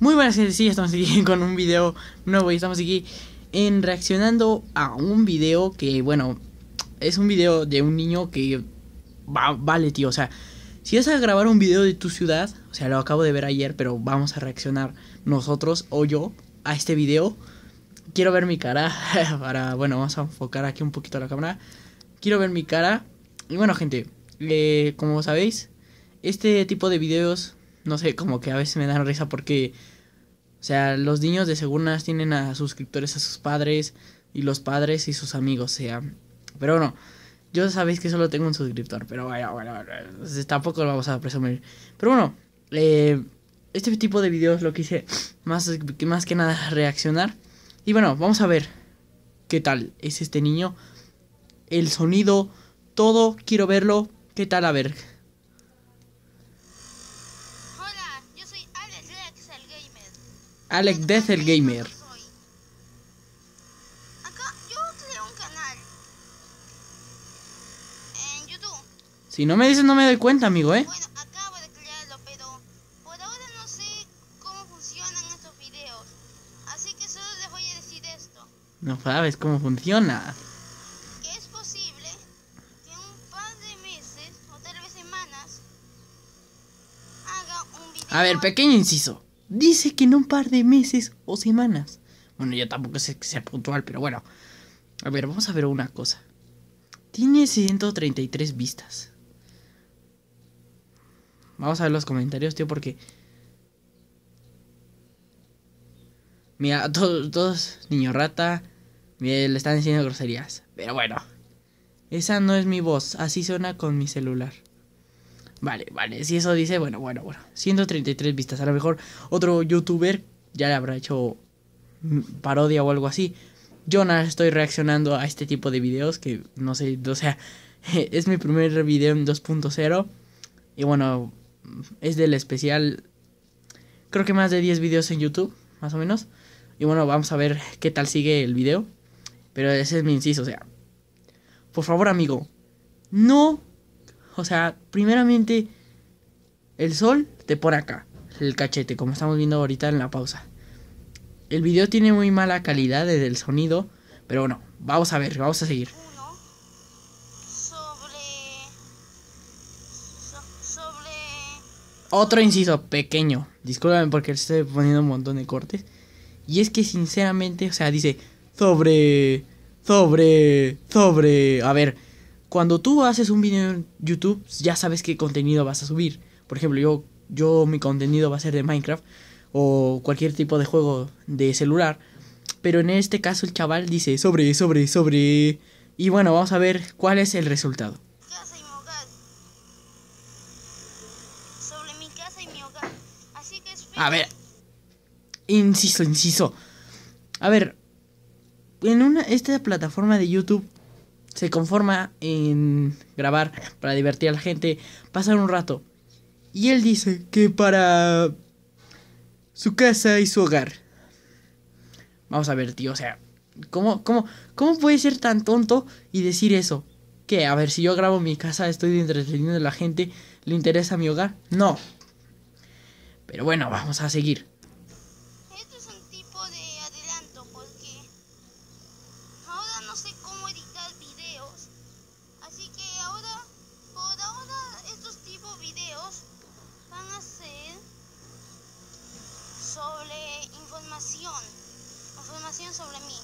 Muy buenas, gente, sí, estamos aquí con un video nuevo y estamos aquí en reaccionando a un video que, bueno, es un video de un niño que va, vale, tío, o sea, si vas a grabar un video de tu ciudad, o sea, lo acabo de ver ayer, pero vamos a reaccionar nosotros o yo a este video. Quiero ver mi cara para, bueno, vamos a enfocar aquí un poquito la cámara. Quiero ver mi cara. Y bueno, gente, eh, como sabéis, este tipo de videos, no sé, como que a veces me dan risa porque, o sea, los niños de Segunas tienen a suscriptores a sus padres y los padres y sus amigos, o sea, pero bueno, yo sabéis que solo tengo un suscriptor, pero bueno, bueno, bueno tampoco lo vamos a presumir. Pero bueno, eh, este tipo de videos lo que hice más, más que nada reaccionar. Y bueno, vamos a ver qué tal es este niño. El sonido, todo, quiero verlo. ¿Qué tal? A ver. Hola, yo soy Alex Dex, el gamer. Alex Dex, el gamer. Acá yo un canal en YouTube. Si no me dices no me doy cuenta, amigo, ¿eh? Bueno, acabo de crearlo, pero por ahora no sé cómo funcionan estos videos. Así que solo les voy a decir esto. No sabes cómo funciona. Que es posible que en un par de meses o tal vez semanas haga un video. A ver, pequeño inciso. Dice que en un par de meses o semanas. Bueno, yo tampoco sé que sea puntual, pero bueno. A ver, vamos a ver una cosa. Tiene 133 vistas. Vamos a ver los comentarios, tío, porque... Mira, todos, todos, niño rata, le están diciendo groserías. Pero bueno, esa no es mi voz, así suena con mi celular. Vale, vale, si eso dice, bueno, bueno, bueno. 133 vistas, a lo mejor otro youtuber ya le habrá hecho parodia o algo así. Yo no estoy reaccionando a este tipo de videos que no sé, o sea, es mi primer video en 2.0 y bueno, es del especial creo que más de 10 videos en YouTube, más o menos. Y bueno, vamos a ver qué tal sigue el video. Pero ese es mi inciso, o sea, por favor, amigo, no o sea, primeramente, el sol te pone acá, el cachete, como estamos viendo ahorita en la pausa. El video tiene muy mala calidad desde el sonido, pero bueno, vamos a ver, vamos a seguir. Otro inciso pequeño, discúlpame porque estoy poniendo un montón de cortes. Y es que sinceramente, o sea, dice sobre, sobre, sobre. A ver, cuando tú haces un video en YouTube, ya sabes qué contenido vas a subir. Por ejemplo, yo, yo mi contenido va a ser de Minecraft o cualquier tipo de juego de celular. Pero en este caso el chaval dice sobre, sobre, sobre. Y bueno, vamos a ver cuál es el resultado. casa y mi hogar. Sobre mi casa y mi hogar. Así que. A ver. Inciso, inciso. A ver. En una, esta plataforma de YouTube se conforma en grabar para divertir a la gente, pasar un rato. Y él dice que para su casa y su hogar. Vamos a ver, tío, o sea, ¿cómo, cómo, cómo puede ser tan tonto y decir eso? Que, a ver, si yo grabo mi casa, estoy entreteniendo a la gente, ¿le interesa mi hogar? No. Pero bueno, vamos a seguir. Esto es un tipo de adelanto porque ahora no sé cómo editar videos. Así que ahora, por ahora, estos tipos de videos van a ser sobre información. Información sobre mí.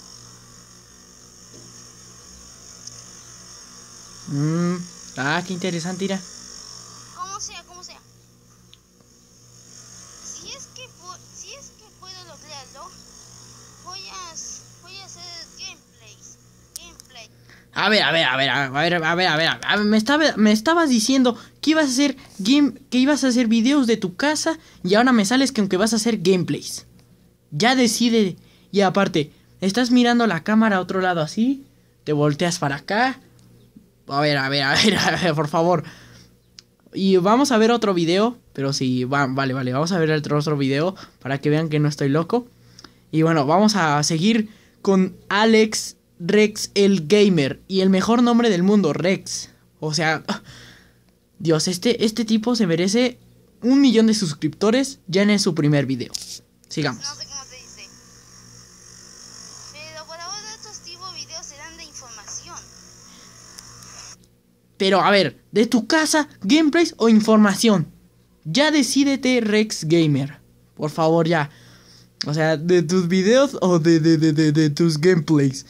Mm, ah, qué interesante, Ira. Como sea, como sea. Si es que, si es que puedo lograrlo, voy a, voy a hacer gameplays. Gameplay. A ver, a ver, a ver, a ver, a ver, a ver, a ver, me, estaba, me estabas diciendo que ibas a hacer game, que ibas a hacer videos de tu casa y ahora me sales que aunque vas a hacer gameplays. Ya decide. Y aparte, estás mirando la cámara a otro lado así, te volteas para acá. A ver, a ver, a ver, a ver, por favor. Y vamos a ver otro video, pero sí, va, vale, vale, vamos a ver otro, otro video para que vean que no estoy loco. Y bueno, vamos a seguir con Alex Rex el Gamer. Y el mejor nombre del mundo, Rex. O sea, Dios, este, este tipo se merece un millón de suscriptores ya en su primer video. sigamos. No sé cómo se dice. Pero por ahora estos tipos de videos serán de información. Pero a ver, de tu casa, gameplays o información. Ya decídete, Rex Gamer. Por favor, ya. O sea, de tus videos o de, de, de, de, tus gameplays.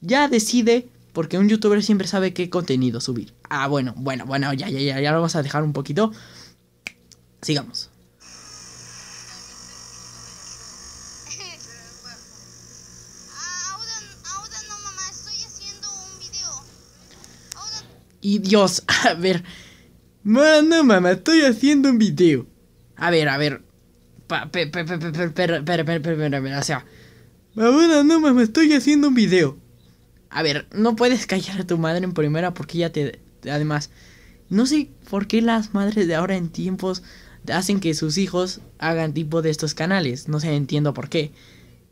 Ya decide, porque un youtuber siempre sabe qué contenido subir. Ah, bueno, bueno, bueno, ya, ya, ya, ya lo vamos a dejar un poquito. Sigamos. Y Dios, a ver. Mano, mamá, estoy haciendo un video. A ver, a ver. Per- o sea. Ahora no, mamá, estoy haciendo un video. A ver, no puedes callar a tu madre en primera porque ya te... Además, no sé por qué las madres de ahora en tiempos hacen que sus hijos hagan tipo de estos canales. No sé, entiendo por qué.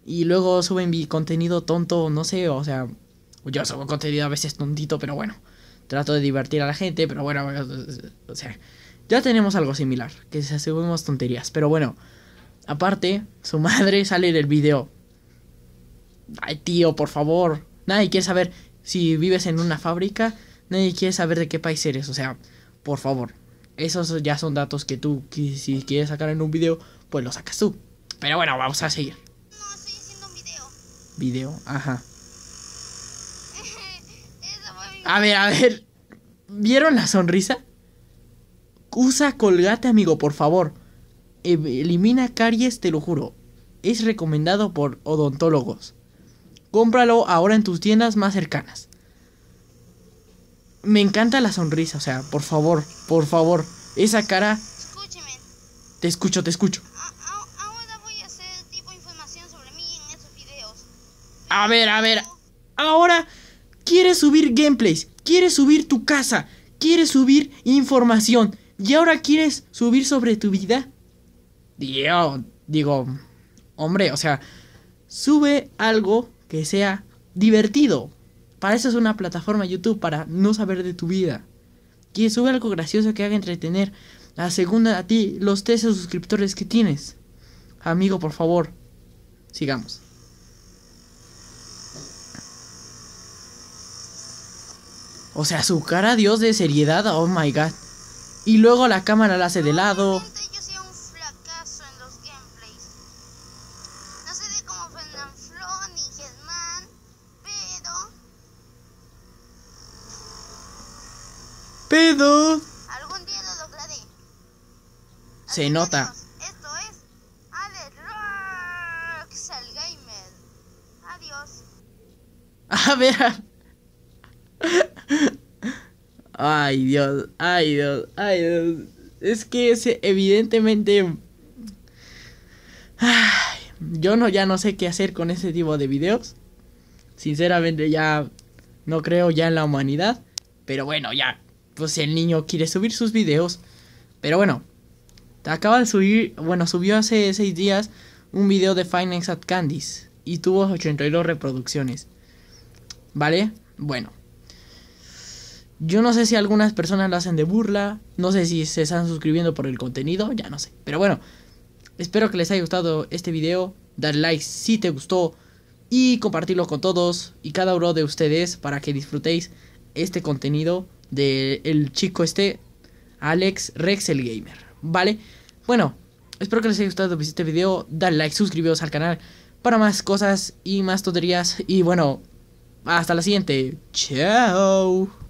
Y luego suben mi contenido tonto, no sé, o sea... Yo subo contenido a veces tontito, pero bueno. Trato de divertir a la gente, pero bueno, o sea... Ya tenemos algo similar, que se subimos tonterías. Pero bueno, aparte, su madre sale en el video. Ay, tío, por favor. Nadie quiere saber si vives en una fábrica. Nadie quiere saber de qué país eres. O sea, por favor. Esos ya son datos que tú, que si quieres sacar en un video, pues lo sacas tú. Pero bueno, vamos a seguir. no estoy haciendo un video. Video, ajá. A ver, a ver. ¿Vieron la sonrisa? Usa colgate, amigo, por favor. E- Elimina caries, te lo juro. Es recomendado por odontólogos. Cómpralo ahora en tus tiendas más cercanas. Me encanta la sonrisa, o sea, por favor, por favor. Esa cara, Escúcheme. te escucho, te escucho. a- a- ahora voy a hacer tipo información sobre mí en esos videos. A ver, a ver. Ahora quieres subir gameplays, quieres subir tu casa, quieres subir información y ahora quieres subir sobre tu vida. Digo, digo, hombre, o sea, sube algo que sea divertido. Para eso es una plataforma YouTube, para no saber de tu vida. Quieres sube algo gracioso que haga entretener a segunda a ti los 13 suscriptores que tienes. Amigo, por favor, sigamos. O sea, su cara, Dios, de seriedad, oh my god. Y luego la cámara la hace de lado. Pedo. algún día lo lograré. Se Así nota. Esto es Alex Roxal Gamer. Adiós. A ver. Ay, Dios. Ay, Dios. Ay, Dios. Es que es evidentemente... Ay, yo no, ya no sé qué hacer con ese tipo de videos. Sinceramente ya no creo ya en la humanidad. Pero bueno, ya. Pues el niño quiere subir sus videos. Pero bueno. Acaba de subir, bueno, subió hace seis días un video de Finance at Candies. Y tuvo 82 reproducciones. ¿Vale? Bueno. Yo no sé si algunas personas lo hacen de burla. No sé si se están suscribiendo por el contenido. Ya no sé. Pero bueno. Espero que les haya gustado este video. Dar like si te gustó. Y compartirlo con todos. Y cada uno de ustedes. Para que disfrutéis este contenido. De el chico este. Alex Rexel Gamer. ¿Vale? Bueno. Espero que les haya gustado este video. Dale like, suscribiros al canal. Para más cosas y más tonterías. Y bueno. Hasta la siguiente. Chao.